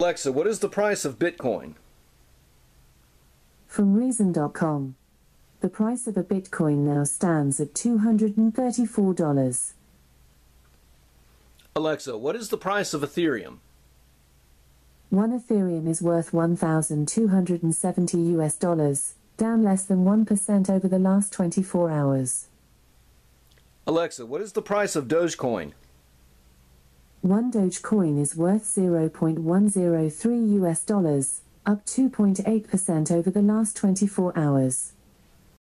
Alexa, what is the price of Bitcoin? From Reason.com. The price of a Bitcoin now stands at $234. Alexa, what is the price of Ethereum? One Ethereum is worth 1,270 US dollars, down less than 1% over the last 24 hours. Alexa, what is the price of Dogecoin? One Dogecoin is worth 0.103 US dollars, up 2.8% over the last 24 hours.